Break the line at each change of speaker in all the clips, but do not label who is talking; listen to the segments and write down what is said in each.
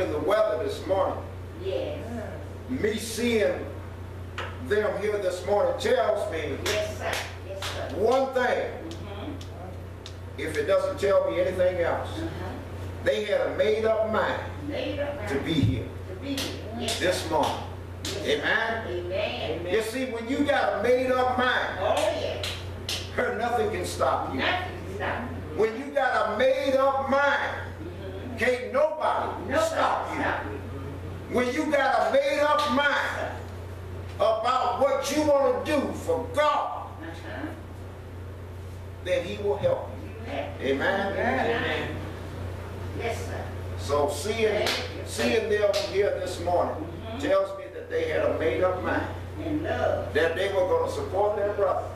And given the weather this morning,
Yes.
me seeing them here this morning tells me
Yes, sir. Yes, sir.
one thing, if it doesn't tell me anything else.
Uh-huh.
They had a made-up mind
Made up
to be here
to be. Yes.
this morning.
Yes.
Amen?
Amen.
You see, when you got a made-up mind,
Oh, yes.
nothing can stop you.
Nothing can stop.
When you got a made-up mind, can't nobody
Nobody
stop you.
stop.
When you got a made-up mind about what you want to do for God,
Uh-huh.
then He will help you. Amen?
Amen. Yes, sir.
So seeing, seeing them here this morning tells me that they had a made-up mind,
And love.
that they were going to support their brother.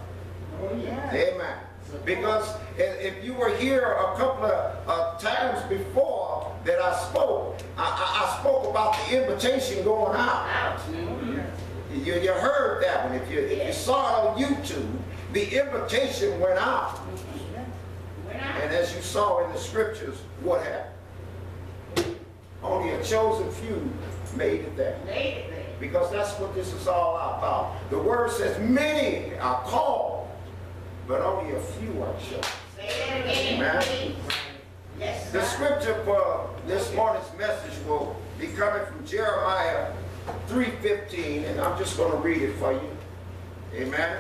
Oh, yeah.
Amen. Because if you were here a couple of uh, times before that I spoke, I, I, I spoke about the invitation going out.
Out.
You, you heard that one. If you, if you saw it on YouTube, the invitation went out.
Went out.
And as you saw in the scriptures, what happened? Only a chosen few made it there.
Made it there.
Because that's what this is all about. The word says many are called, but only a few are chosen. Amen.
Yes.
The scripture for this morning's message will be coming from Jeremiah 3.15, and I'm just going to read it for you. Amen.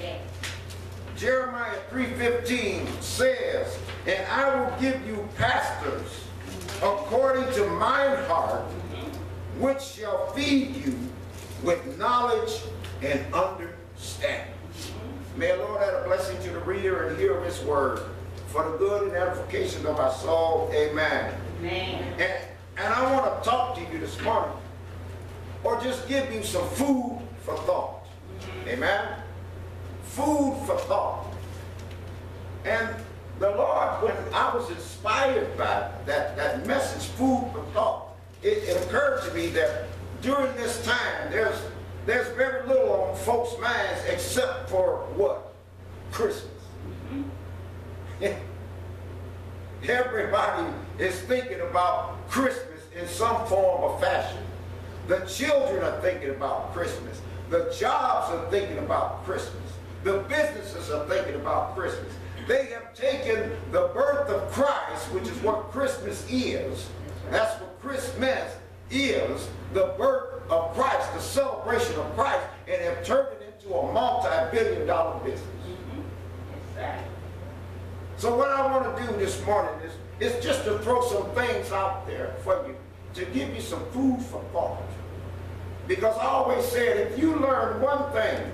Yeah.
Jeremiah 3.15 says, And I will give you pastors according to mine heart, which shall feed you with knowledge and understanding. May the Lord add a blessing to the reader and hearer of his word for the good and edification of our soul. Amen.
Amen.
And, and I want to talk to you this morning, or just give you some food for thought. Mm-hmm. Amen? Food for thought. And the Lord, when I was inspired by that, that message, food for thought, it, it occurred to me that during this time, there's, there's very little on folks' minds except for what? Christmas. Everybody is thinking about Christmas in some form or fashion. The children are thinking about Christmas. The jobs are thinking about Christmas. The businesses are thinking about Christmas. They have taken the birth of Christ, which is what Christmas is. That's what Christmas is, the birth of Christ, the celebration of Christ, and have turned it into a multi-billion dollar business.
Sir.
So what I want to do this morning is, is just to throw some things out there for you, to give you some food for thought. Because I always said, if you learn one thing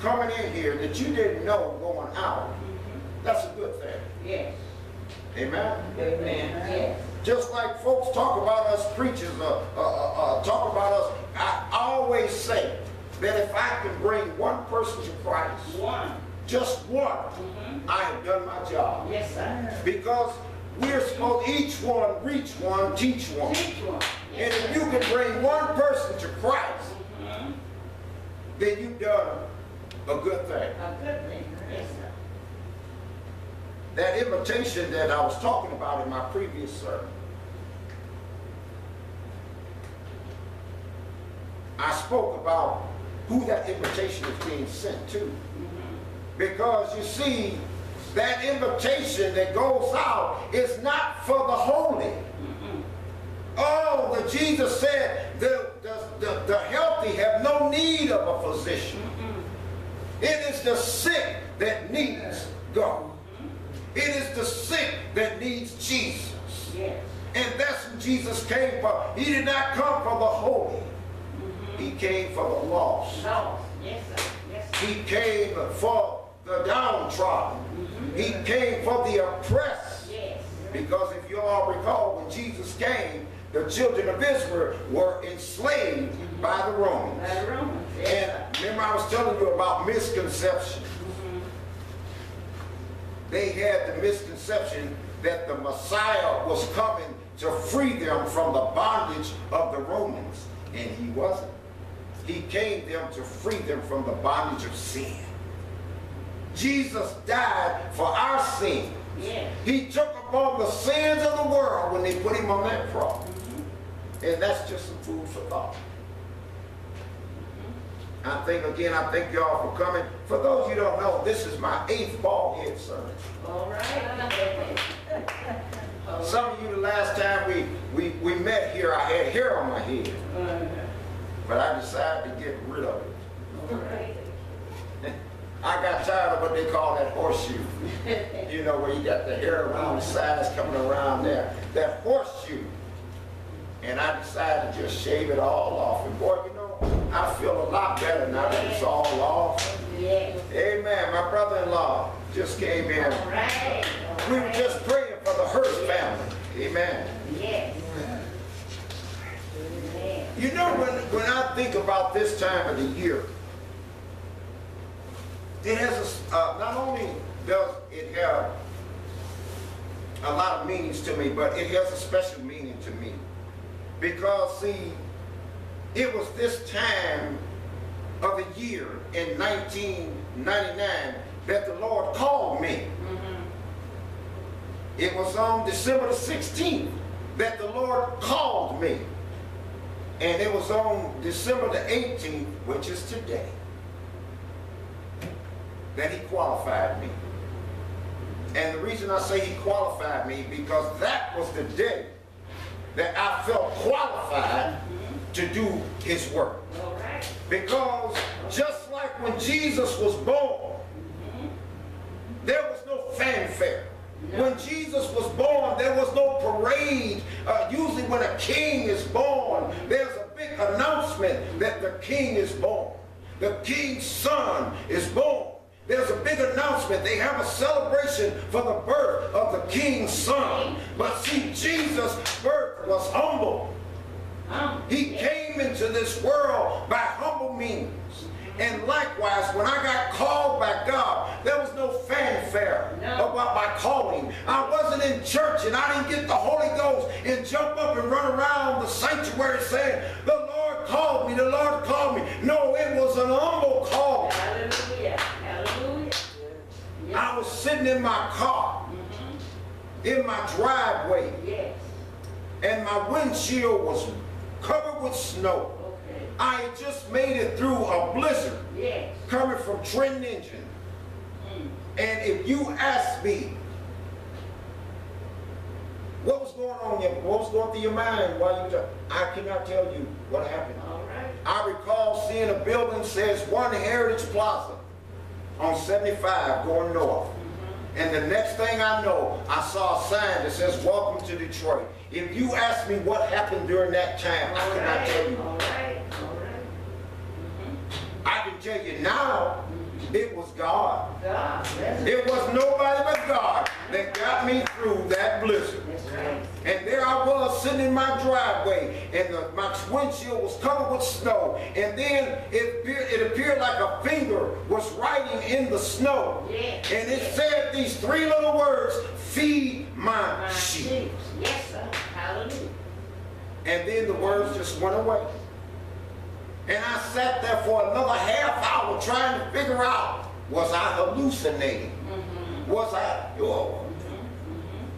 coming in here that you didn't know going out, mm-hmm. that's a good thing.
Yes.
Amen?
Amen. Yes.
Just like folks talk about us preachers, uh, uh, uh, talk about us, I always say that if I can bring one person to Christ,
One.
just one,
Mhm.
I have done my job.
Yes, sir.
Because we're supposed, each one, reach one, teach one.
Teach one.
And if you can bring one person to Christ,
Mhm.
then you've done a good thing.
A good thing. Yes, sir.
That invitation that I was talking about in my previous sermon, I spoke about who that invitation is being sent to. Because you see, that invitation that goes out is not for the holy. Oh, the Jesus said the, the, the, the healthy have no need of a physician. It is the sick that needs God. It is the sick that needs Jesus. And that's who Jesus came for. He did not come for the holy. He came for the lost.
Lost. Yes, sir. Yes, sir.
He came for the downtrodden. He came for the oppressed.
Yes.
Because if you all recall, when Jesus came, the children of Israel were enslaved by the Romans.
By the Romans. Yes,
And remember I was telling you about misconception.
Mm -hmm.
They had the misconception that the Messiah was coming to free them from the bondage of the Romans. And he wasn't. He came them to free them from the bondage of sin. Jesus died for our sin.
Yes.
He took upon the sins of the world when they put him on that cross. Mm-hmm. And that's just some food for thought. Mm-hmm. I think, again, I thank y'all for coming. For those you don't know, this is my eighth ball head sermon.
All right.
Some of you, the last time we, we, we met here, I had hair on my head.
Uh-huh.
But I decided to get rid of it. I got tired of what they call that horseshoe. You know, where you got the hair around the sides coming around there. That horseshoe. And I decided to just shave it all off. And boy, you know, I feel a lot better now that it's all off.
Yes.
Amen. My brother-in-law just came in.
All right. All
We were just praying for the Hurst family. Amen.
Yes. Amen.
You know, when, when I think about this time of the year, it has, a uh, not only does it have a lot of meanings to me, but it has a special meaning to me. Because, see, it was this time of the year in 1999 that the Lord called me.
Mhm.
It was on December the 16th that the Lord called me. And it was on December the 18th, which is today, that he qualified me. And the reason I say he qualified me, because that was the day that I felt qualified to do his work. Because just like when Jesus was born, there was no fanfare. When Jesus was born, there was no parade. Uh, usually when a king is born, there's a big announcement that the king is born. The king's son is born. There's a big announcement. They have a celebration for the birth of the king's son. But see, Jesus' birth was humble.
Um,
He came into this world by humble means. And likewise, when I got called by God, there was no fanfare
No.
about my calling. I wasn't in church and I didn't get the Holy Ghost and jump up and run around the sanctuary saying, the Lord called me, the Lord called me. No, it was an humble call.
Hallelujah. Hallelujah.
I was sitting in my car,
Mhm.
in my driveway,
Yes.
and my windshield was covered with snow. I just made it through a blizzard.
Yes.
coming from Trenton Engine.
Mm.
And if you ask me, what was going on, in what was going through your mind while you, were- I cannot tell you what happened.
All right.
I recall seeing a building that says One Heritage Plaza on 75 going north. And the next thing I know, I saw a sign that says Welcome to Detroit. If you ask me what happened during that time, I cannot
right.
tell you.
All right. All right.
I can tell you now, it was God.
It.
Was nobody but God that got me through that blizzard. And there I was sitting in my driveway, and the, my windshield was covered with snow. And then it, appeared- it appeared like a finger was writing in the snow. And it said these three little words, feed my sheep.
Yes, sir. Hallelujah.
And then the words just went away. And I sat there for another half hour trying to figure out, was I hallucinating?
Mm-hmm.
Was I, oh,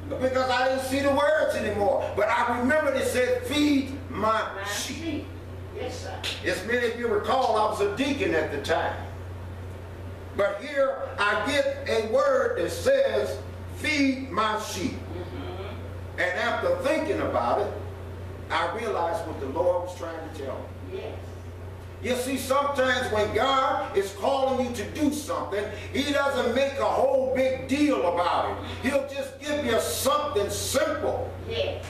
because I didn't see the words anymore. But I remember it said, feed my
My
sheep.
sheep. Yes, sir.
As many of you recall, I was a deacon at the time. But here I get a word that says, feed my sheep.
Mm-hmm.
And after thinking about it, I realized what the Lord was trying to tell me.
Yes.
You see, sometimes when God is calling you to do something, he doesn't make a whole big deal about it. He'll just give you something simple.
Yes.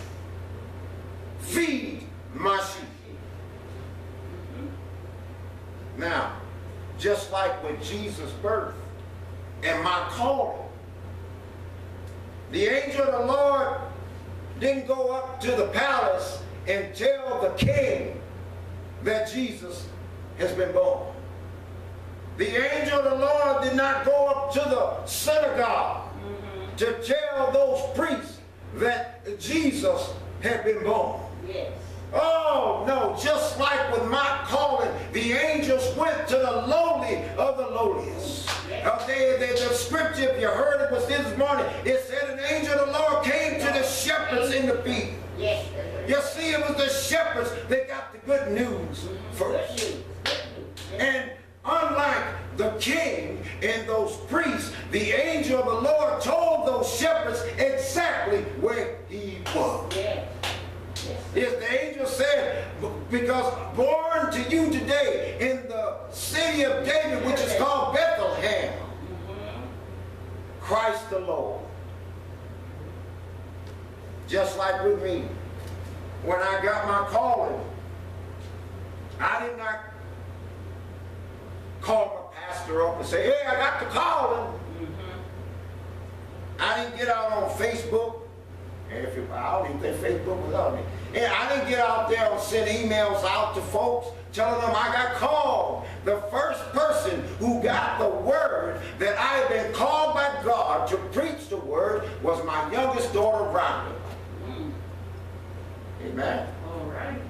Feed my sheep. Now, just like with Jesus' birth and my calling, The angel of the Lord didn't go up to the palace and tell the king that Jesus has been born. The angel of the Lord did not go up to the synagogue to tell those priests that Jesus had been born.
Yes.
Oh, no, just like with my calling, the angels went to the lowly of the lowliest. Uh, they, they, the scripture, if you heard it, was this morning. It said an angel of the Lord came to the shepherds in the field.
Yes.
You see, it was the shepherds that got the good news
Good
first.
News. Good news.
And unlike the king and those priests, the angel of the Lord told those shepherds exactly where he was.
Yes. Yes.
Yes, the angel said, because born to you today in the city of David, which is called Bethlehem, mm-hmm. Christ the Lord. Just like with me, when I got my calling, I did not call my pastor up and say, hey, I got to the calling. Mm-hmm. I didn't get out on Facebook. And if it, I don't even think Facebook was on me. And I didn't get out there and send emails out to folks telling them I got called. The first person who got the word that I had been called by God to preach the word was my youngest daughter, Rhonda. Mm. Amen.
All right.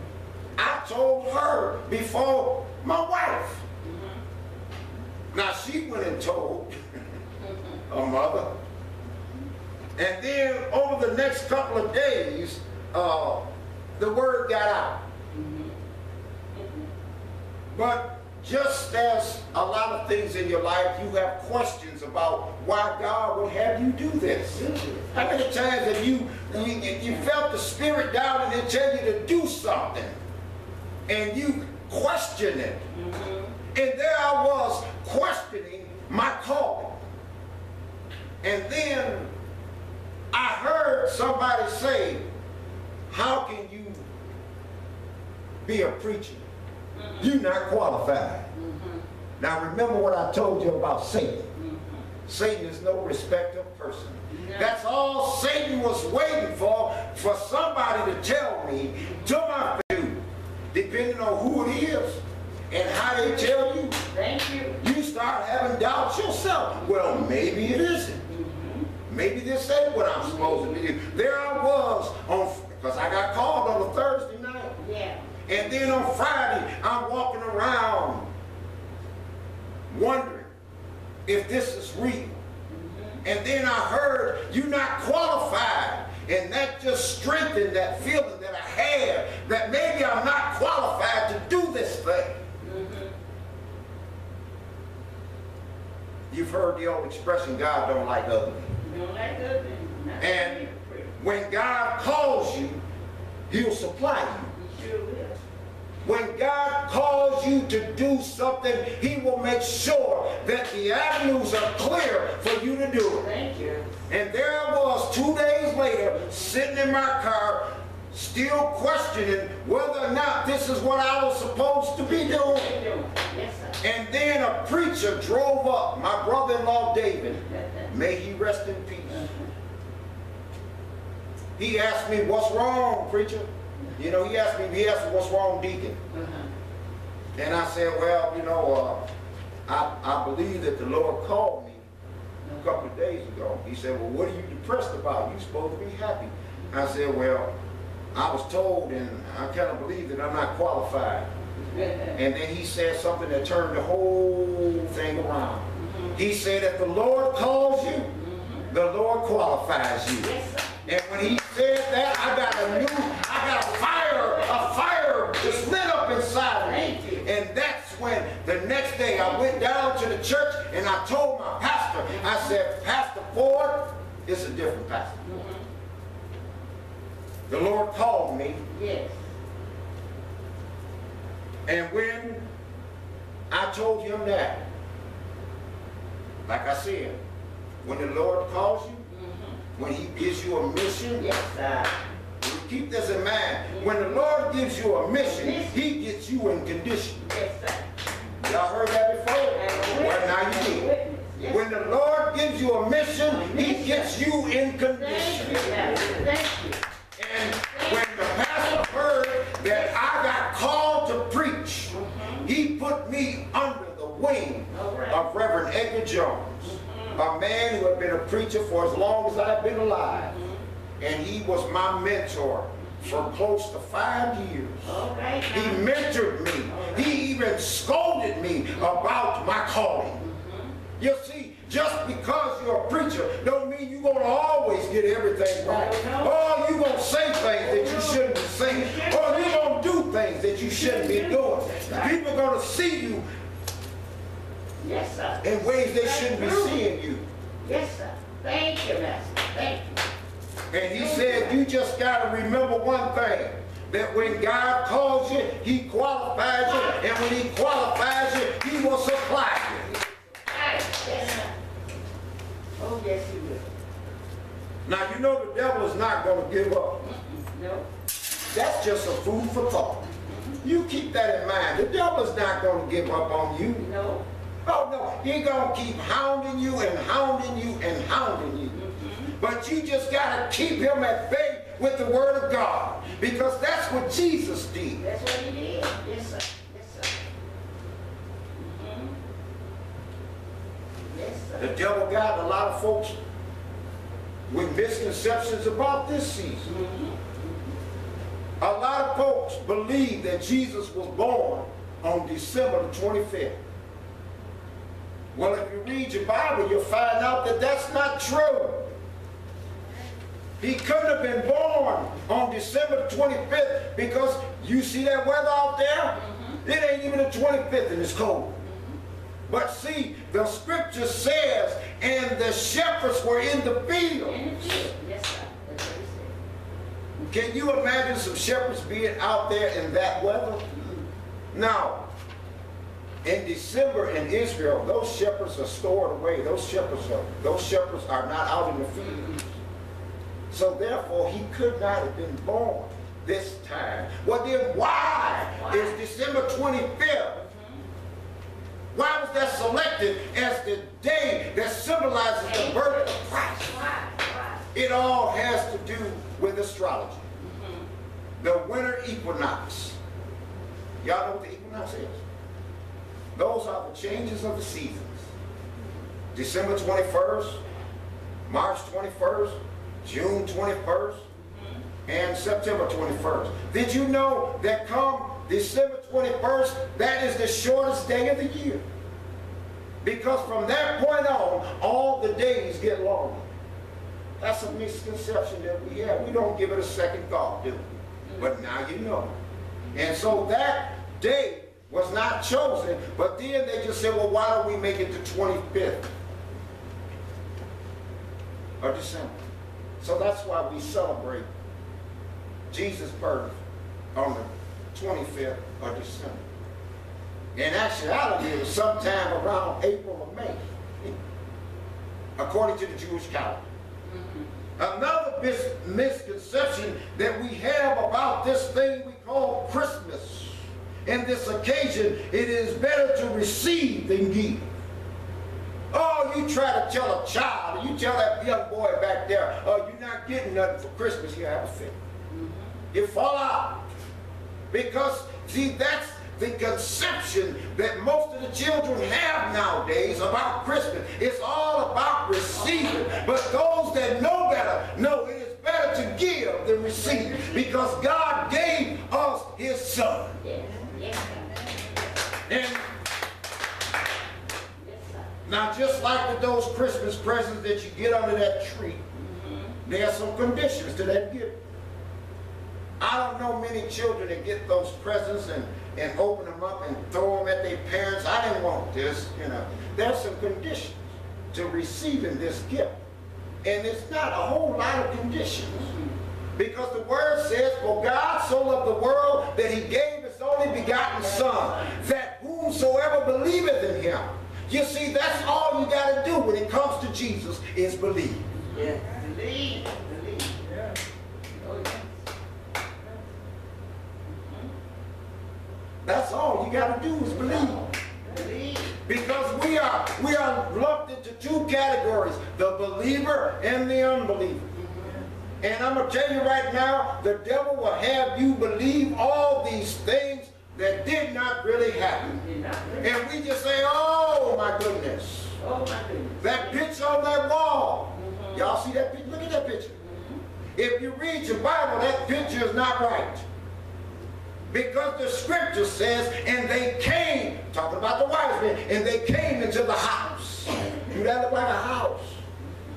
I told her before my wife. Now she went and told her mother. And then over the next couple of days, uh, the word got out. But just as a lot of things in your life, you have questions about why God would have you do this. How many times have you, you, you felt the spirit down and they tell you to do something and you question it? And there I was questioning my calling. And then I heard somebody say, how can you be a preacher? You're not qualified. Mm-hmm. Now remember what I told you about Satan. Mm-hmm. Satan is no respecter of person.
No.
That's all Satan was waiting for, for somebody to tell me to my face, depending on who it is and how they tell you,
Thank you.
you start having doubts yourself. Well, maybe it isn't. Maybe this ain't what I'm supposed to be. There I was on, because I got called on a Thursday night.
Yeah.
And then on Friday, I'm walking around wondering if this is real. Mm-hmm. And then I heard you're not qualified. And that just strengthened that feeling that I had that maybe I'm not qualified to do this thing. You've heard the old expression, God don't like ugly.
Don't like. Not
And when God calls you, he'll supply you.
You sure will.
When God calls you to do something, he will make sure that the avenues are clear for you to do it.
Thank you.
And there I was two days later, sitting in my car, still questioning whether or not this is what I was supposed to be doing.
What you doing? Yes, sir.
And then a preacher drove up, my brother-in-law David, may he rest in peace. He asked me, what's wrong, preacher? You know, he asked me, he asked me, what's wrong, deacon?
Uh-huh.
And I said, well, you know, uh, I, I believe that the Lord called me a couple of days ago. He said, well, what are you depressed about? You're supposed to be happy. I said, well, I was told and I kind of believe that I'm not qualified. And then he said something that turned the whole thing around. He said, if the Lord calls you, the Lord qualifies you. And when he said that, I got a new, I got a fire, a fire just lit up inside of me. And that's when the next day I went down to the church and I told my pastor, I said, Pastor Ford is a different pastor. The Lord called me
Yes.
and when I told him that, like I said, when the Lord calls you, mm-hmm. when he gives you a mission,
Yes, sir.
keep this in mind. When the Lord gives you a mission, he gets you in condition.
Yes, sir.
Y'all heard that before? Well, now you did.
Yes.
When the Lord gives you a mission, he gets you in
Thank
condition.
you, Thank you.
And when the pastor heard that I got called to preach, he put me under the wing of Reverend Edgar Jones, a man who had been a preacher for as long as I've been alive. And he was my mentor for close to five years. He mentored me. He even scolded me about my calling. You see, just because you're a preacher don't mean you're gonna always get everything right. Or you're gonna say things that you shouldn't be saying. Or you're gonna do things that you shouldn't be doing. People are gonna see you
Yes, sir.
in ways they shouldn't be seeing you.
Yes, sir. Thank you, Pastor. Thank you.
And he said, you just gotta remember one thing. That when God calls you, he qualifies you. And when he qualifies you, he will supply you.
Right. Yes, sir. Oh, yes, will.
Now you know the devil is not going to give up.
No.
That's just a food for thought. You keep that in mind. The devil is not going to give up on you.
No.
Oh no, he's going to keep hounding you and hounding you and hounding you. But you just got to keep him at bay with the word of God because that's what Jesus did.
That's what he did. Yes, sir. Mhm. Yes,
The devil got a lot of folks with misconceptions about this season. A lot of folks believe that Jesus was born on December the 25th. Well, if you read your Bible, you'll find out that that's not true. He couldn't have been born on December the 25th because you see that weather out there? It ain't even the 25th and it's cold. But see, the scripture says, and the shepherds were in the field.
In the field. Yes, sir. That's what he said.
Can you imagine some shepherds being out there in that weather? Now, in December in Israel, those shepherds are stored away. Those shepherds are those shepherds are not out in the field. So therefore, he could not have been born this time. Well, then why is December 25th? Why was that selected as the day that symbolizes the birth of Christ? It all has to do with astrology. Mm-hmm. The winter equinox. Y'all know what the equinox is? Those are the changes of the seasons. December 21st, March 21st, June 21st, mm-hmm. and September 21st. Did you know that come December 21st, that is the shortest day of the year? Because from that point on, all the days get longer. That's a misconception that we have. We don't give it a second thought, do we? But now you know. And so that day was not chosen, but then they just said, well, why don't we make it the 25th of December? So that's why we celebrate Jesus' birth on the 25th of December. In actuality, it was sometime around April or May, according to the Jewish calendar. Mm-hmm. Another mis- misconception that we have about this thing we call Christmas. In this occasion, it is better to receive than give. Oh, you try to tell a child, you tell that young boy back there, oh, you're not getting nothing for Christmas, you have a fit. Mm-hmm. You fall out. Because, see, that's the conception that most of the children have nowadays about Christmas. It's all about receiving. But those that know better know it is better to give than receive because God gave us his son. And now just like with those Christmas presents that you get under that tree, there are some conditions to that gift. I don't know many children that get those presents and, and open them up and throw them at their parents. I didn't want this, you know. There's some conditions to receiving this gift. And it's not a whole lot of conditions. Because the word says, For God so loved the world that he gave his only begotten son, that whomsoever believeth in him. You see, that's all you got to do when it comes to Jesus is believe.
Yes. Believe. Believe. Oh, yes.
That's all you got to do is believe. Because we are we are lumped into two categories. The believer and the unbeliever. And I'm going to tell you right now, the devil will have you believe all these things that did not really happen.
Did not really-
And we just say, oh my goodness.
Oh, my goodness.
That picture on that wall. Y'all see that picture? Look at that picture. If you read your Bible, that picture is not right. Because the scripture says, and they came, talking about the wise men, and they came into the house. Do that look like a house?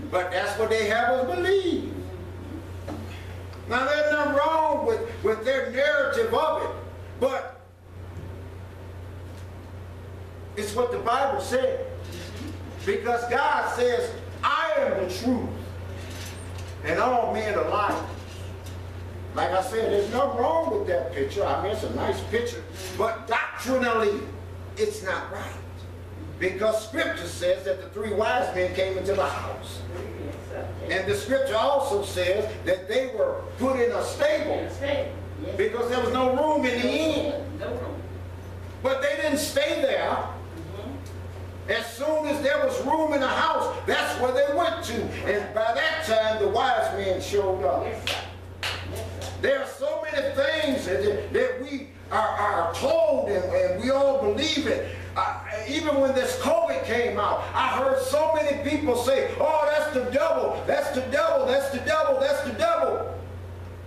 But that's what they have us believe. Now there's nothing wrong with, with their narrative of it, but it's what the Bible said. Because God says, I am the truth, and all men are liars. Like I said, there's nothing wrong with that picture. I mean, it's a nice picture. But doctrinally, it's not right. Because scripture says that the three wise men came into the house. And the scripture also says that they were put in a stable because there was no room in the inn. But they didn't stay there. As soon as there was room in the house, that's where they went to. And by that time, the wise men showed up. There are so many things that, that we are, are told and, and we all believe it. Uh, even when this COVID came out, I heard so many people say, oh, that's the devil, that's the devil, that's the devil, that's the devil.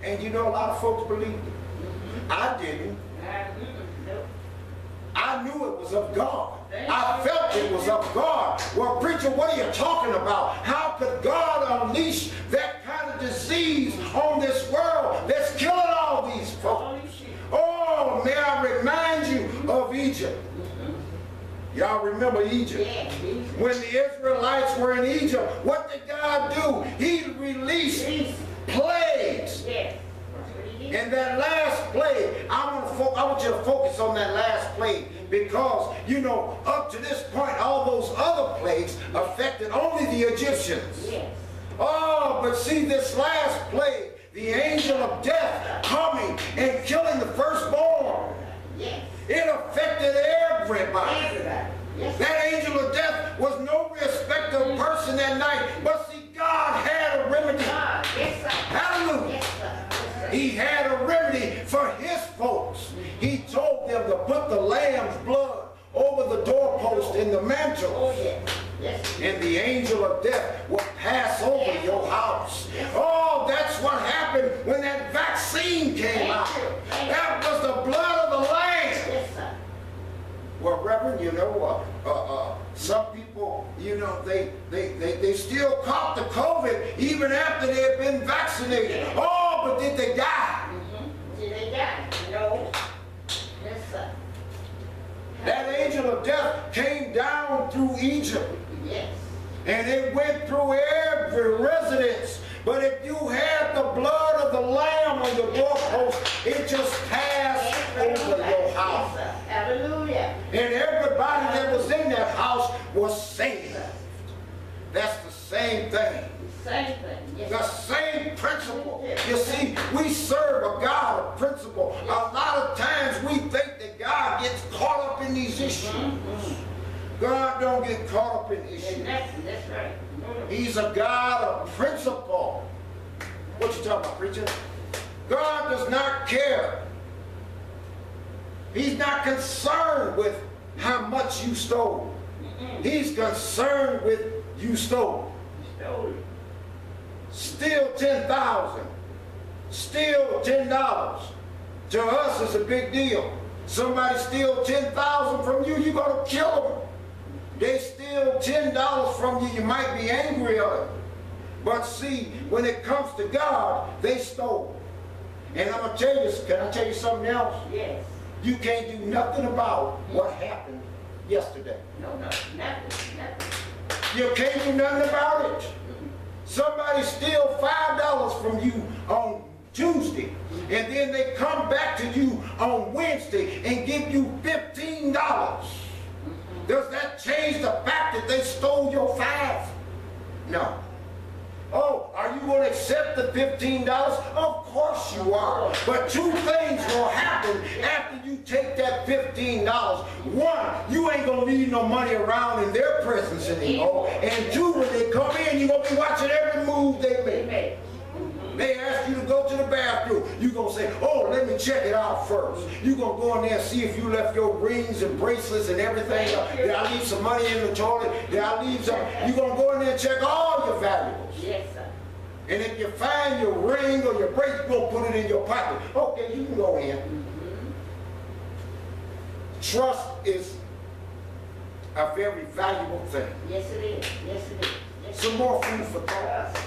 And you know, a lot of folks believed it. I didn't. I knew it was of God. I felt it was of God. Well, preacher, what are you talking about? How could God unleash that kind of disease on this world that's killing all these folks? Oh, may I remind you of Egypt. Y'all remember Egypt? When the Israelites were in Egypt, what did God do? He released plagues.
Yes. That's what he did.
And that last plague, I want, I want you to focus on that last plague because, you know, up to this point, all those other plagues affected only the Egyptians.
Yes.
Oh, but see this last plague, the angel of death coming and killing the firstborn.
Yes.
It affected everybody.
Yes.
That angel of death was no respecter of person that night, but see, God had a remedy.
God. Yes, sir.
Hallelujah.
Yes, sir. Yes, sir.
He had a remedy for his folks. He told them to put the lamb's blood over the doorpost in the mantle.
Oh. Yes.
And the angel of death will pass over your house. Oh, that's what happened when that vaccine came out. That was the blood of the lamb. Well, Reverend, you know, uh, uh, uh, some people, you know, they, they, they, they still caught the COVID even after they had been vaccinated. Oh, but did they die?
Mm-hmm. Did they die? No. Yes, sir.
That angel of death came down through Egypt
Yes.
and it went through every residence. Preacher? God does not care. He's not concerned with how much you stole. He's concerned with you stole. Still 10,000. Still $10. To us, it's a big deal. Somebody steal 10,000 from you, you're going to kill them. They steal $10 from you, you might be angry at them. But see, when it comes to God, they stole. And I'm going to tell you, can I tell you something else?
Yes.
You can't do nothing about what happened yesterday.
No, no, nothing, nothing.
You can't do nothing about it. Somebody steal five dollars from you on Tuesday, and then they come back to you on Wednesday and give you fifteen dollars. Does that change the fact that they stole your five? No. Oh, are you going to accept the $15? Of course you are. But two things will happen after you take that $15, one, you ain't gonna leave no money around in their presence anymore. And two, when they come in, you're gonna be watching every move they make. They ask you to go to the bathroom. You're going to say, oh, let me check it out first. You're going to go in there and see if you left your rings and bracelets and everything. Did I leave some money in the toilet? Did I leave some? You're going to go in there and check all your valuables.
Yes, sir.
And if you find your ring or your bracelet, you're going to put it in your pocket. Okay, you can go in. Mm-hmm. Trust is a very valuable thing.
Yes, it is. Yes, it is. Yes,
Some more food for thought.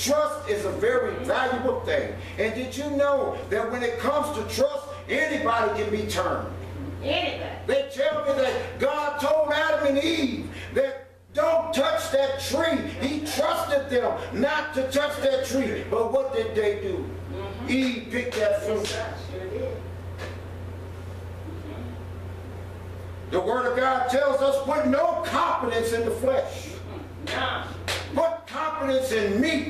Trust is a very valuable thing. And did you know that when it comes to trust, anybody can be turned?
Anybody.
They tell me that God told Adam and Eve that don't touch that tree. He trusted them not to touch that tree. But what did they do? Mm -hmm. Eve picked that fruit.
Sure.
The Word of God tells us put no confidence in the flesh.
No.
Put confidence in me.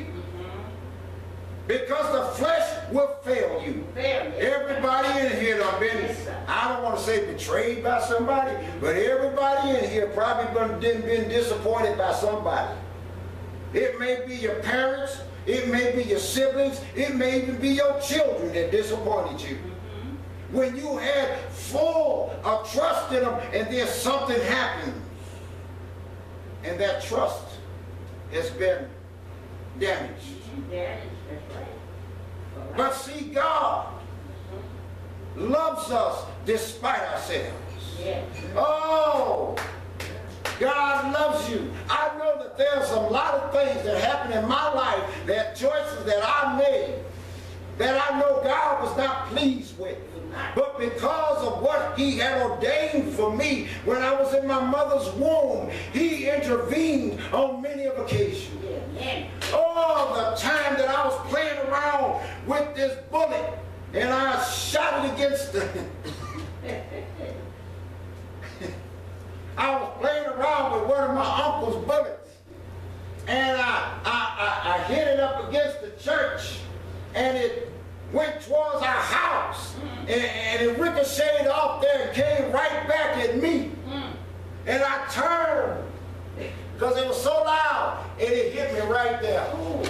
Because the flesh will fail you. Everybody in here done been, I don't want to say betrayed by somebody, but everybody in here probably been, been disappointed by somebody. It may be your parents, it may be your siblings, it may even be your children that disappointed you. Mm-hmm. When you had full of trust in them and then something happens and that trust has been damaged.
Damaged.
But see, God loves us despite ourselves. Oh, God loves you. I know that there's a lot of things that happen in my life, that choices that I made, that I know God was not pleased with. But because of what he had ordained for me when I was in my mother's womb, he intervened on many of occasions. All the time that I was playing around with this bullet and I shot it against the... I was playing around with one of my uncle's bullets and I, I, I, I hit it up against the church and it went towards our house and, and it ricocheted off there and came right back at me. Hmm. And I turned because it was so loud and it hit me right there. Ooh.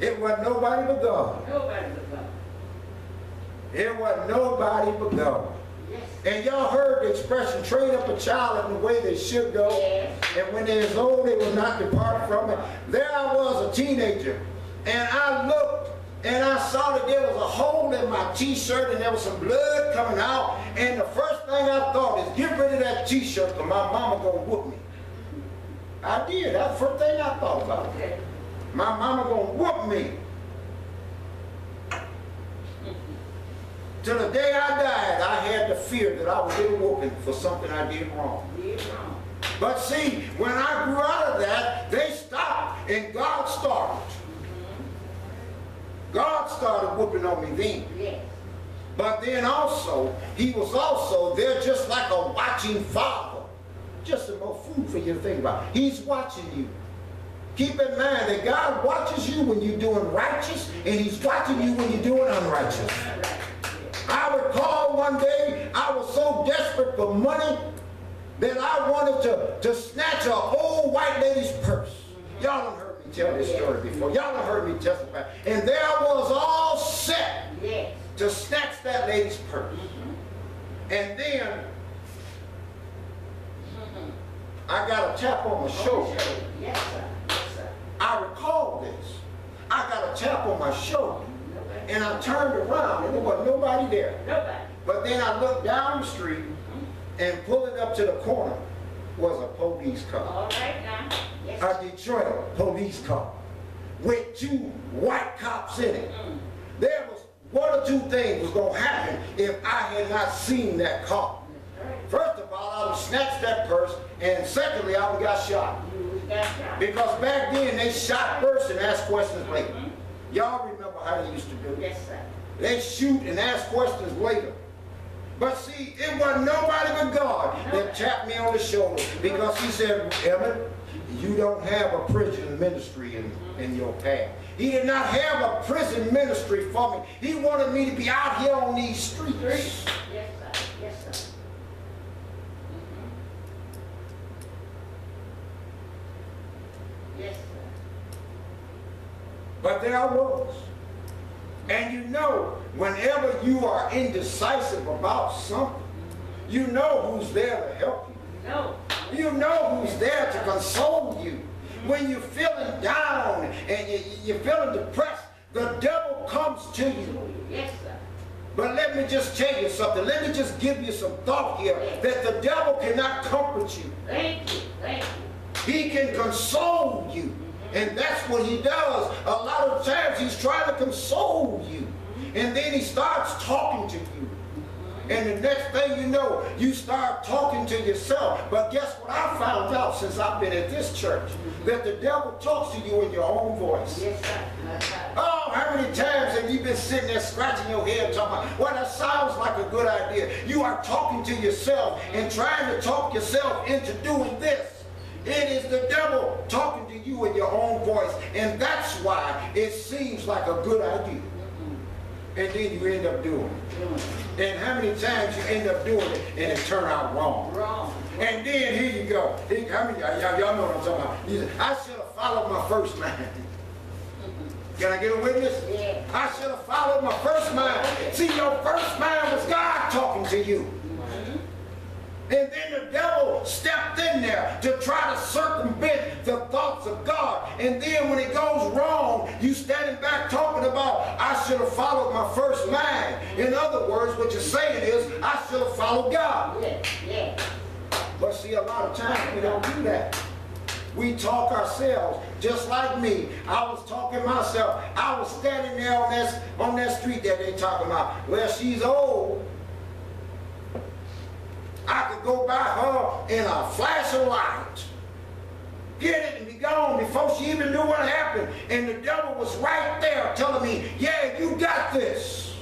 It wasn't nobody but God.
Nobody but God.
It wasn't nobody but God. And y'all heard the expression, train up a child in the way they should go. And when they is old, they will not depart from it. There I was, a teenager. And I looked and I saw that there was a hole in my t-shirt and there was some blood coming out. And the first thing I thought is, get rid of that t-shirt because my mama gonna whoop me. I did. That's the first thing I thought about. My mama gonna whoop me. Till the day I died, I had the fear that I was whooping for something I did wrong. But see, when I grew out of that, they stopped and God started. God started whooping on me then.
Yes.
But then also, he was also there just like a watching father. Just some more food for you to think about. He's watching you. Keep in mind that God watches you when you're doing righteous, and he's watching you when you're doing unrighteous. I recall one day I was so desperate for money that I wanted to, to snatch an old white lady's purse. Y'all have heard me tell this story before. Y'all have heard me testify. And there I was all set to snatch that lady's purse. And then. I got a tap on my shoulder.
Yes, sir. Yes, sir.
I recall this. I got a tap on my shoulder. And I turned around and there was nobody there.
Nobody.
But then I looked down the street and pulling up to the corner was a police car.
All right now. Yes.
A Detroit police car with two white cops in it. Mm. There was one or two things was going to happen if I had not seen that car. First of all, I would snatch that purse, and secondly, I would got shot. Because back then, they shot first and asked questions later. Mm -hmm. Y'all they used to do
it? Yes, sir.
They shoot and ask questions later. But see, it wasn't nobody but God that tapped me on the shoulder because he said, Emmett, you don't have a prison ministry in, in your path. He did not have a prison ministry for me. He wanted me to be out here on these streets.
Yes, sir. Yes, sir. Yes, sir. Mm-hmm.
But there I was. And you know, whenever you are indecisive about something, you know who's there to help you.
No.
You know who's there to console you. When you're feeling down and you- you're feeling depressed, the devil comes to you.
Yes, sir.
But let me just tell you something. Let me just give you some thought here that the devil cannot comfort you.
Thank you. Thank you.
He can console you. And that's what he does. A lot of times he's trying to console you. And then he starts talking to you. And the next thing you know, you start talking to yourself. But guess what I found out since I've been at this church? That the devil talks to you in your own voice.
Yes, sir.
Oh, how many times have you been sitting there scratching your head talking about, well, that sounds like a good idea. You are talking to yourself and trying to talk yourself into doing this. It is the devil talking to you in your own voice. And that's why it seems like a good idea. And then you end up doing it. And how many times you end up doing it and it turn out wrong.
Wrong.
And then here you go. Here- How many y'all, y'all know what I'm talking about? I should have followed my first mind. Can I get a witness?
Yeah.
I should have followed my first mind. See, your first mind was God talking to you. And then the devil stepped in there to try to circumvent the thoughts of God. And then when it goes wrong, you standing back talking about, I should have followed my first mind. In other words, what you're saying is, I should have followed God.
Yeah. Yeah.
But see, a lot of times we don't do that. We talk ourselves, just like me. I was talking myself. I was standing there on that, on that street that they talking about. Well, she's old. I could go by her in a flash of light. Get it and be gone before she even knew what happened. And the devil was right there telling me, yeah, you got this.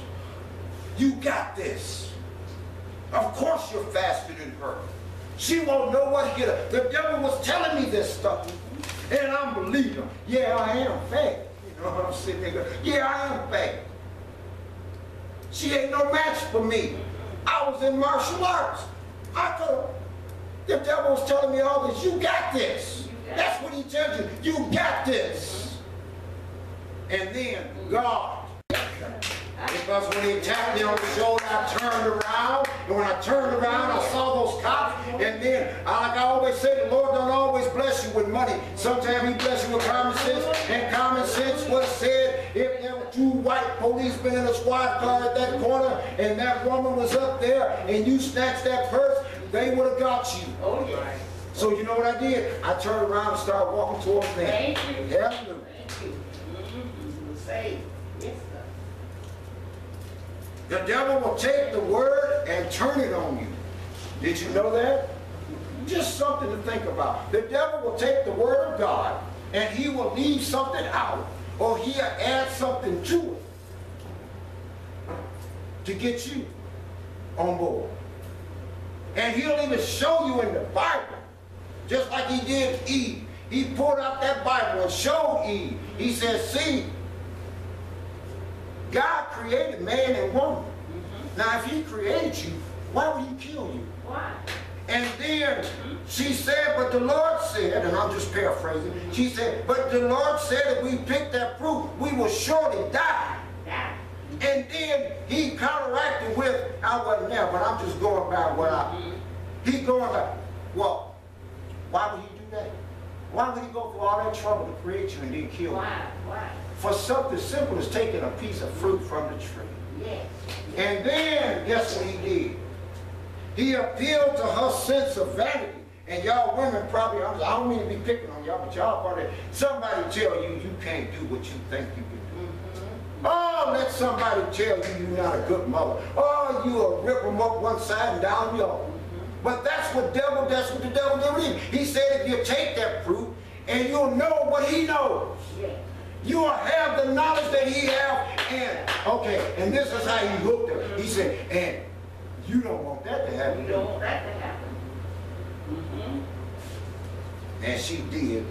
You got this. Of course you're faster than her. She won't know what hit her. The devil was telling me this stuff. And I'm believing. Yeah, I am fast. You know what I'm going, yeah, I am fast. She ain't no match for me. I was in martial arts. I could The devil was telling me all this. You got this. That's what he tells you. You got this. And then God because when he tapped me on the shoulder, I turned around. And when I turned around, I saw those cops. And then, like I always say, the Lord don't always bless you with money. Sometimes he bless you with common sense. And common sense was said, if there were two white policemen in a squad car at that corner, and that woman was up there, and you snatched that purse, they would have got you.
Oh, yeah.
So you know what I did? I turned around and started walking towards them.
Thank you.
Hallelujah.
Thank you. Mm-hmm. Saved. Yes, sir.
The devil will take the word and turn it on you. Did you know that? Just something to think about. The devil will take the word of God and he will leave something out or he'll add something to it to get you on board. And he'll even show you in the Bible, just like he did Eve. He pulled out that Bible and showed Eve. He said, see, God created man and woman. Now, if he created you, why would he kill you?
Why?
And then she said, but the Lord said, and I'm just paraphrasing, she said, but the Lord said if we pick that fruit, we will surely die.
Now.
And then he counteracted with, I wasn't there, but I'm just going by what I, he going by, well, why would he do that? Why would he go through all that trouble to create you and then kill you?
Why? Why?
For something simple as taking a piece of fruit from the tree.
Yes.
And then, guess what he did? He appealed to her sense of vanity. And y'all women probably, I don't mean to be picking on y'all, but y'all probably, somebody tell you you can't do what you think you can do. Oh, let somebody tell you you're not a good mother. Oh, you'll rip them up one side and down the other. But that's what devil, that's what the devil did. He said if you take that fruit and you'll know what he knows. You will have the knowledge that he have, and okay, and this is how he hooked her. He said, and You don't want that to happen.
You don't want that to happen. Mm-hmm.
And she did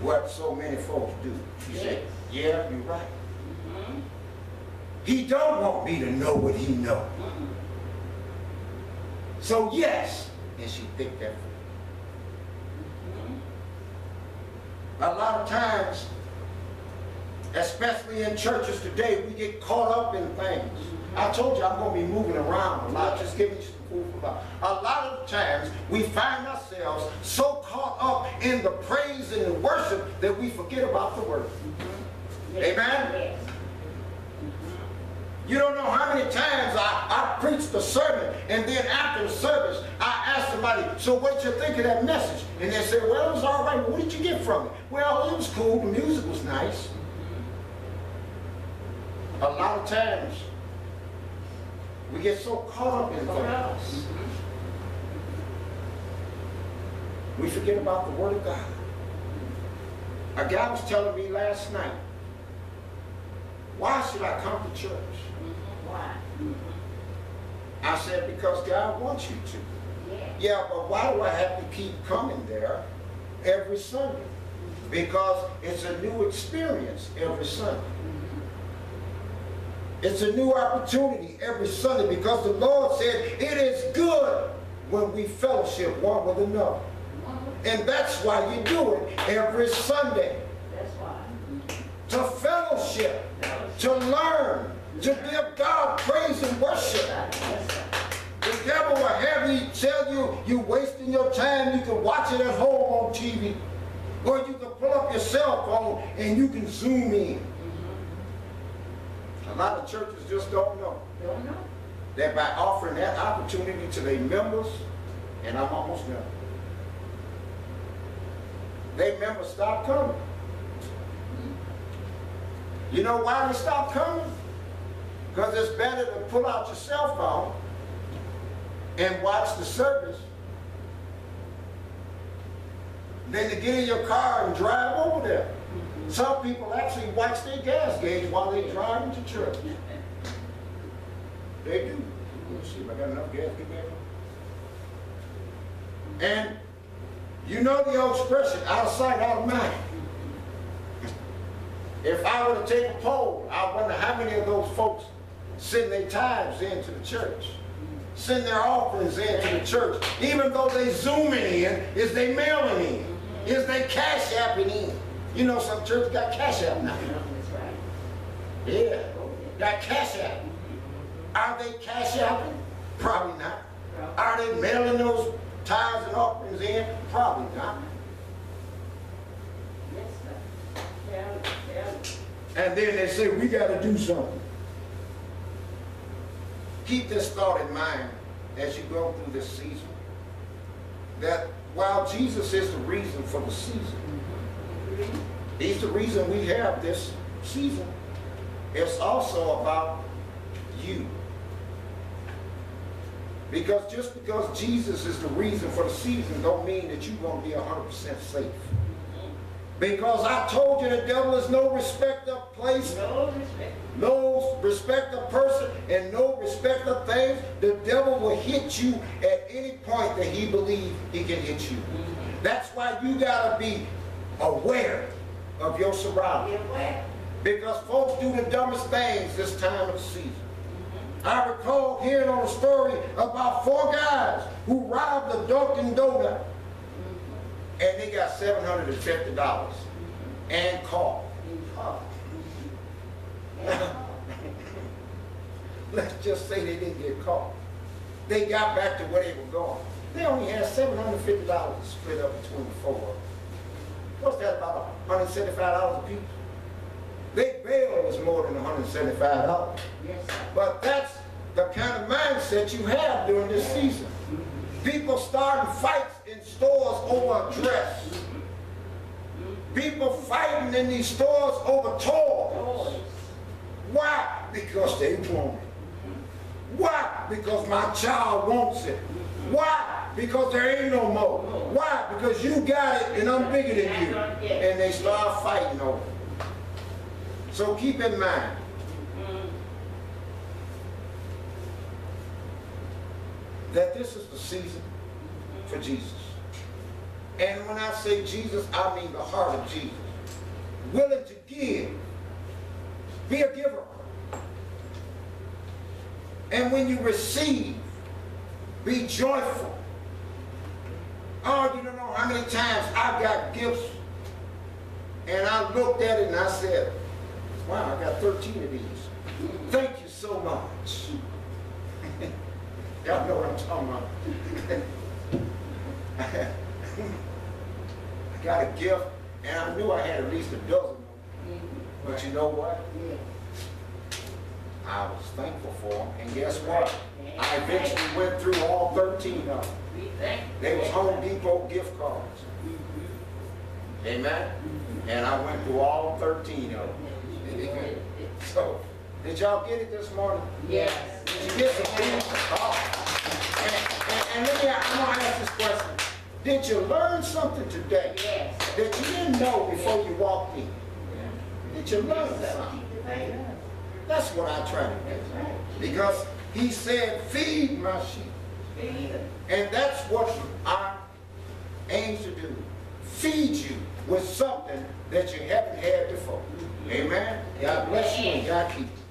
what so many folks do. She said, yeah, you're right.
Mm-hmm.
He don't want me to know what he know.
Mm-hmm.
So yes, and she picked that.
Mm-hmm.
A lot of times, especially in churches today, we get caught up in things. I told you I'm going to be moving around a lot, just giving you some food for thought. A lot of times, we find ourselves so caught up in the praise and the worship that we forget about the word.
Yes.
Amen? You don't know how many times I, I preached the sermon, and then after the service, I asked somebody, so what you think of that message? And they said, well, it was all right. What did you get from it? Well, it was cool. The music was nice. A lot of times, we get so caught up in things, we forget about the Word of God. A guy was telling me last night, why should I come to church?
Mm-hmm. Why?
I said, because God wants you to.
Yes.
Yeah, but why do I have to keep coming there every Sunday? Because it's a new experience every Sunday. It's a new opportunity every Sunday because the Lord said it is good when we fellowship one with another. And that's why you do it every Sunday.
That's why.
To fellowship, to learn, to give God praise and worship. The devil will have you tell you you're wasting your time. You can watch it at home on TV. Or you can pull up your cell phone and you can zoom in. A lot of churches just don't know
Don't know.
that by offering that opportunity to their members, and I'm almost done, their members stop coming. You know why they stop coming? Because it's better to pull out your cell phone and watch the service than to get in your car and drive over there. Mm-hmm. Some people actually watch their gas gauge while they're driving to church. They do. Let's see if I got enough gas to get back. And you know the old expression, out of sight, out of mind. If I were to take a poll, I wonder how many of those folks send their tithes into the church, send their offerings into the church, even though they zooming in, is they mailing in, is they cash apping in. You know some churches got cash app now. Yeah, got cash app. Are they cash apping? Probably not. Are they mailing those tithes and offerings in? Probably not.
Yes, sir. Yeah.
And then they say, we got to do something. Keep this thought in mind as you go through this season. That while Jesus is the reason for the season, he's the reason we have this season, it's also about you. Because just because Jesus is the reason for the season don't mean that you're going to be 100% safe. Because I told you the devil is no respect of place,
No respect.
no respect of person, and no respect of things. The devil will hit you at any point that he believes he can hit you. That's why you gotta be aware of your surroundings. Because folks do the dumbest things this time of the season. I recall hearing on a story about four guys who robbed a Dunkin' Donut and they got $750 and caught.
You caught. Yeah.
Let's just say they didn't get caught. They got back to where they were going. They only had $750 split up between the four of them. What's that about $175 a piece? Their bail was more than $175.
Yes.
But that's the kind of mindset you have during this season. People starting fights stores over a dress. People fighting in these stores over toys. Why? Because they want it. Why? Because my child wants it. Why? Because there ain't no more. Why? Because you got it and I'm bigger than you. And they start fighting over it. So keep in mind, that this is the season for Jesus. And when I say Jesus, I mean the heart of Jesus. Willing to give. Be a giver. And when you receive, be joyful. Oh, you don't know how many times I've got gifts and I looked at it and I said, wow, I got 13 of these. Thank you so much. Y'all know what I'm talking about. I got a gift and I knew I had at least a dozen of them. But you know what? I was thankful for them. And guess what? I eventually went through all 13 of them.
We thank you.
They was Home Depot gift cards. Amen? And I went through all 13 of them. So, did y'all get it this morning?
Yes.
Did you get some things? Oh. And, and, and let me, I want to ask this question. Did you learn something today
Yes.
that you didn't know before you walked in? Did you learn something? That's what I try to do. Because he said, feed my sheep. And that's what I aim to do. Feed you with something that you haven't had before. Amen? God bless you and God keep you.